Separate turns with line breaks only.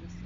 です。